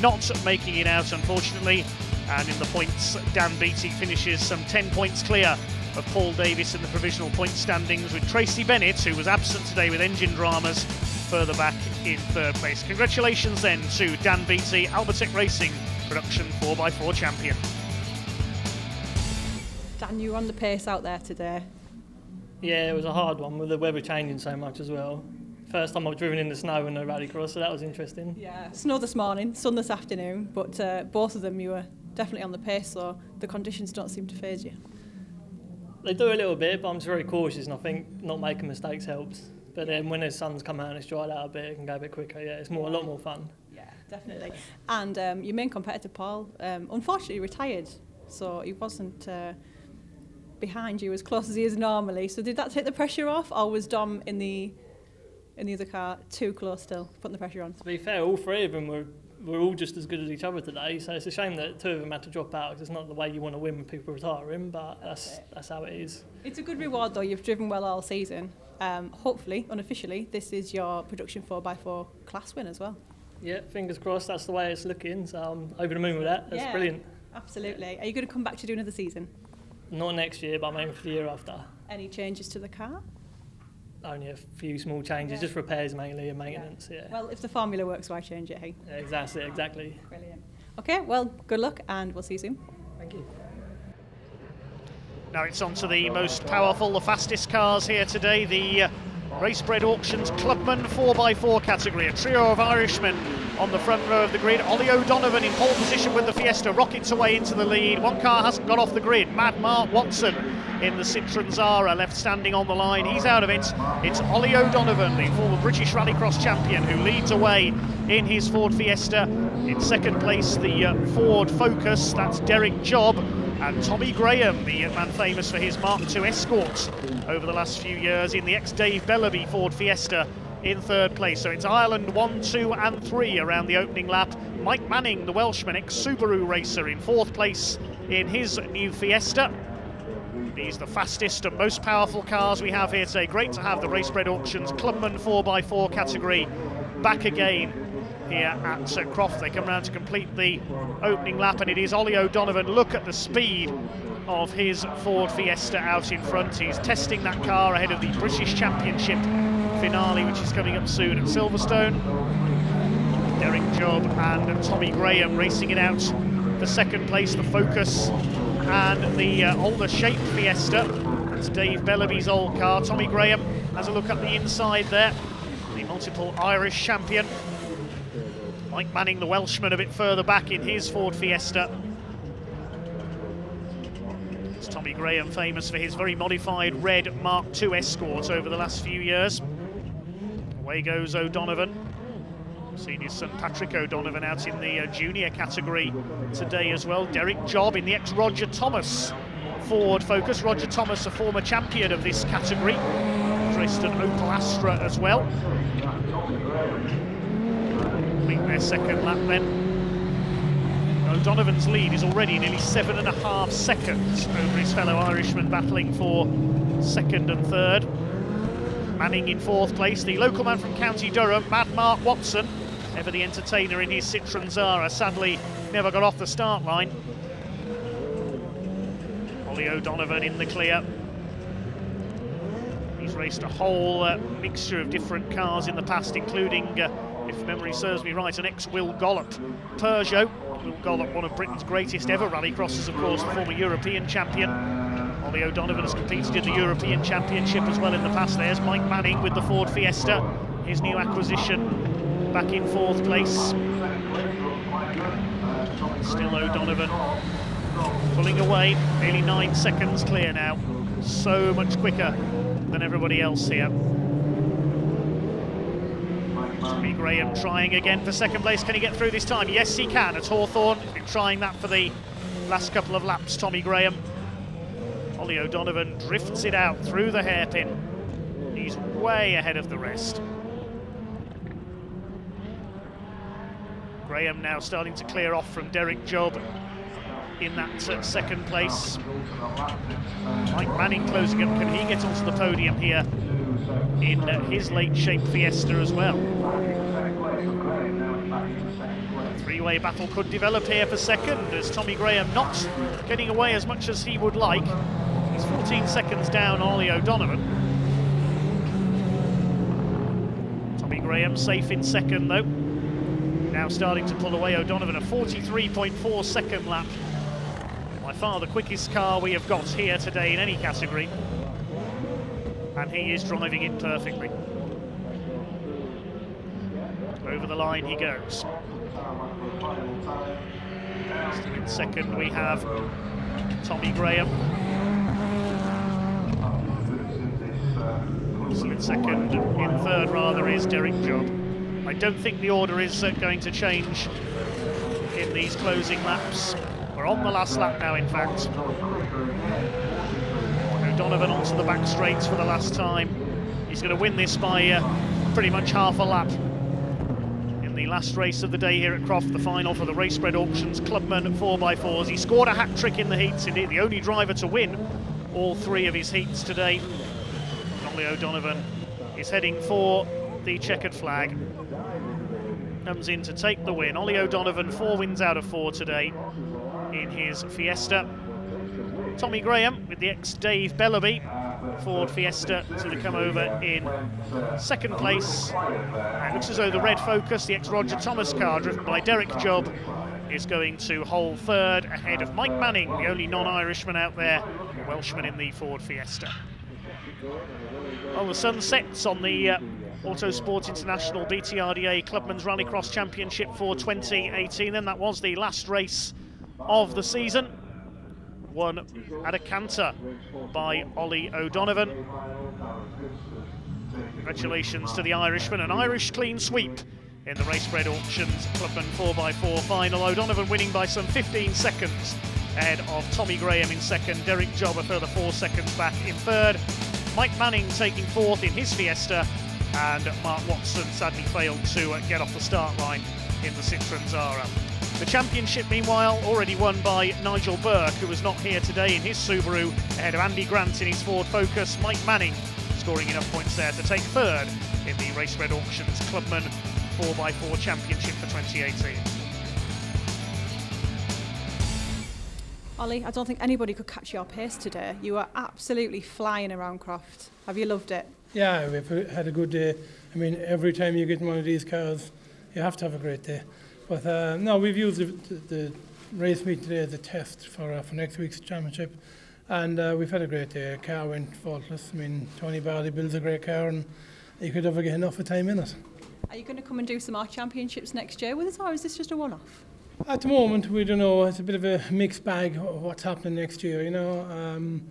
not making it out, unfortunately. And in the points, Dan Beattie finishes some 10 points clear of Paul Davis in the provisional point standings, with Tracy Bennett, who was absent today with engine dramas, further back in third place. Congratulations then to Dan Beattie, Albatec Racing Production 4x4 champion. Dan, you were on the pace out there today. Yeah, it was a hard one with the weather changing so much as well. First time I've driven in the snow in a rallycross, so that was interesting. Yeah, snow this morning, sun this afternoon, but uh, both of them you were definitely on the pace, so the conditions don't seem to phase you. They do a little bit, but I'm just very cautious, and I think not making mistakes helps. But then when the sun's come out and it's dried out a bit, it can go a bit quicker. Yeah, it's more a lot more fun. Yeah, definitely. And um, your main competitor, Paul, um, unfortunately retired, so he wasn't uh, behind you as close as he is normally. So did that take the pressure off, or was Dom in the in the other car too close still, putting the pressure on? To be fair, all three of them were were all just as good as each other today. So it's a shame that two of them had to drop out because it's not the way you want to win when people are retiring, but that's that's how it is. It's a good reward though. You've driven well all season. Um, hopefully, unofficially, this is your production 4x4 class win as well. Yeah, fingers crossed. That's the way it's looking. So I'm over the moon with that. That's Yeah. brilliant. Absolutely. Are you going to come back to do another season? Not next year, but I'm aiming for the year after. Any changes to the car? Only a few small changes, Yeah. just repairs mainly and maintenance. Yeah. Well, if the formula works, why change it, hey? yeah exactly. Exactly. Brilliant. Okay, well, good luck and we'll see you soon. Thank you. Now it's on to the most powerful, the fastest cars here today, the uh, Racebred Auctions Clubman 4x4 category. A trio of Irishmen on the front row of the grid. Ollie O'Donovan in pole position with the Fiesta, rockets away into the lead. One car hasn't got off the grid. Mad Mark Watson in the Citroen Xsara, left standing on the line. He's out of it. It's Ollie O'Donovan, the former British Rallycross champion, who leads away in his Ford Fiesta. In second place, the uh, Ford Focus. That's Derek Job. And Tommy Graham, the man famous for his Mark II Escort over the last few years in the ex-Dave Bellaby Ford Fiesta in third place. So it's Ireland 1, 2 and 3 around the opening lap. Mike Manning, the Welshman, ex-Subaru racer in fourth place in his new Fiesta. These the fastest and most powerful cars we have here today. Great to have the Racebred Auctions Clubman 4x4 category back again here at uh, Croft. They come round to complete the opening lap, and it is Ollie O'Donovan. Look at the speed of his Ford Fiesta out in front. He's testing that car ahead of the British Championship finale, which is coming up soon at Silverstone. Derek Job and Tommy Graham racing it out for second place, the Focus and the uh, older shape Fiesta. That's Dave Bellaby's old car. Tommy Graham has a look at the inside there. The multiple Irish champion. Mike Manning, the Welshman, a bit further back in his Ford Fiesta. It's Tommy Graham, famous for his very modified red Mark II Escort over the last few years. Away goes O'Donovan. Seen his Patrick O'Donovan out in the uh, junior category today as well. Derek Job in the ex-Roger Thomas Ford Focus. Roger Thomas, a former champion of this category. Opel Astra as well. Complete their second lap then. O'Donovan's lead is already nearly seven and a half seconds over his fellow Irishman battling for second and third. Manning in fourth place, the local man from County Durham, Mad Mark Watson, ever the entertainer in his Citroen Xsara, sadly never got off the start line. Ollie O'Donovan in the clear. He's raced a whole uh, mixture of different cars in the past, including, uh, if memory serves me right, an ex-Will Gollop Peugeot. Will Gollop, one of Britain's greatest ever rallycrossers, of course, the former European champion. Ollie O'Donovan has competed in the European Championship as well in the past. There's Mike Manning with the Ford Fiesta, his new acquisition, back in fourth place. Still O'Donovan pulling away, nearly nine seconds clear now. So much quicker than everybody else here. Tommy Graham trying again for second place. Can he get through this time? Yes, he can at Hawthorn. Been trying that for the last couple of laps, Tommy Graham. Ollie O'Donovan drifts it out through the hairpin. He's way ahead of the rest. Graham now starting to clear off from Derek Job in that uh, second place. Mike Manning closing up. Can he get onto the podium here in uh, his late shape Fiesta as well? Three-way battle could develop here for second as Tommy Graham not getting away as much as he would like. He's 14 seconds down Ollie O'Donovan. Tommy Graham safe in second though. Now starting to pull away O'Donovan, a 43.4 second lap. By far the quickest car we have got here today in any category. And he is driving it perfectly. Over the line he goes. Still in second we have Tommy Graham. In second, in third rather, is Derek Job. I don't think the order is uh, going to change in these closing laps. We're on the last lap now, in fact. O'Donovan onto the back straights for the last time. He's going to win this by uh, pretty much half a lap. In the last race of the day here at Croft, the final for the race Racebred Auctions Clubman 4x4s. He scored a hat trick in the heats, indeed the only driver to win all three of his heats today. Ollie O'Donovan is heading for the checkered flag. Comes in to take the win. Ollie O'Donovan, four wins out of four today in his Fiesta. Tommy Graham with the ex-Dave Bellaby Ford Fiesta to come over in second place. And looks as though the red Focus, the ex-Roger Thomas car driven by Derek Job, is going to hold third ahead of Mike Manning, the only non-Irishman out there, Welshman in the Ford Fiesta. Well, the sun sets on the uh, Autosport International BTRDA Clubman's Rallycross Championship for 2018. and that was the last race of the season. Won at a canter by Ollie O'Donovan. Congratulations to the Irishman, an Irish clean sweep in the Racebred Auctions Clubman 4x4 final. O'Donovan winning by some 15 seconds ahead of Tommy Graham in second, Derek Job a further four seconds back in third, Mike Manning taking fourth in his Fiesta, and Mark Watson sadly failed to uh, get off the start line in the Citroen Xsara. The championship, meanwhile, already won by Nigel Burke, who was not here today in his Subaru, ahead of Andy Grant in his Ford Focus. Mike Manning scoring enough points there to take third in the Racebred Auctions Clubman 4x4 Championship for 2018. Ollie, I don't think anybody could catch your pace today. You were absolutely flying around Croft. Have you loved it? Yeah, we've had a good day. I mean, every time you get in one of these cars, you have to have a great day. But uh, no, we've used the, the, race meet today as a test for, uh, for next week's championship. And uh, we've had a great day. The car went faultless. I mean, Tony Barley builds a great car and you could never get enough of time in it. Are you going to come and do some more championships next year with us, or is this just a one-off? At the moment, we don't know. It's a bit of a mixed bag of what's happening next year. You know, um,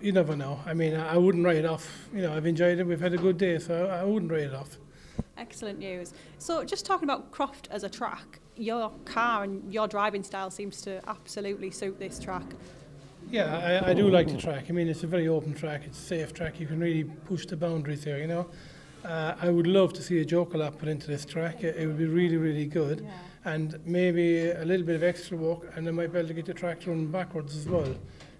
you never know. I mean, I wouldn't write it off. You know, I've enjoyed it. We've had a good day, so I wouldn't write it off. Excellent news. So, just talking about Croft as a track, your car and your driving style seems to absolutely suit this track. Yeah, I, I do like the track. I mean, it's a very open track. It's a safe track. You can really push the boundaries there. You know. Uh, I would love to see a joker lap put into this track. It, it would be really, really good. Yeah. and maybe a little bit of extra work, and they might be able to get the track running backwards as well.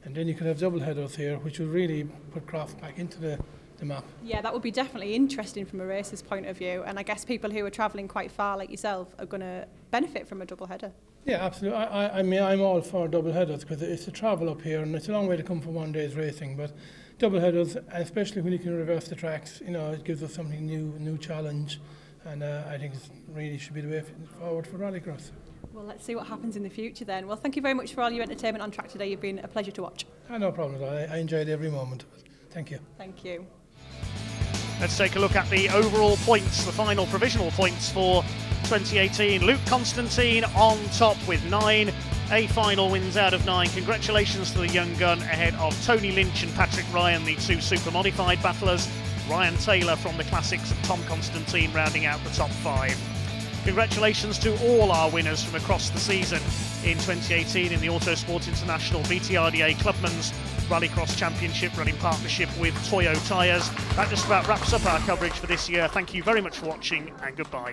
And then you could have double headers here, which would really put Croft back into the, the map. Yeah, that would be definitely interesting from a racer's point of view. And I guess people who are travelling quite far, like yourself, are going to benefit from a double header. Yeah, absolutely. I, I, I mean, I'm all for double headers because it's a travel up here, and it's a long way to come for one day's racing. But double headers, especially when you can reverse the tracks, you know, it gives us something new, a new challenge, and uh, I think it really should be the way forward for Rallycross. Well, let's see what happens in the future then. Well, thank you very much for all your entertainment on track today. You've been a pleasure to watch. Ah, no problem at all. I, I enjoyed every moment. Thank you. Thank you. Let's take a look at the overall points, the final provisional points for 2018. Luke Constantine on top with nine. A final wins out of nine. Congratulations to the young gun ahead of Tony Lynch and Patrick Ryan, the two super modified battlers. Ryan Taylor from the classics and Tom Constantine rounding out the top five. Congratulations to all our winners from across the season in 2018 in the Autosport International BTRDA Clubman's Rallycross Championship running partnership with Toyo Tyres. That just about wraps up our coverage for this year. Thank you very much for watching and goodbye.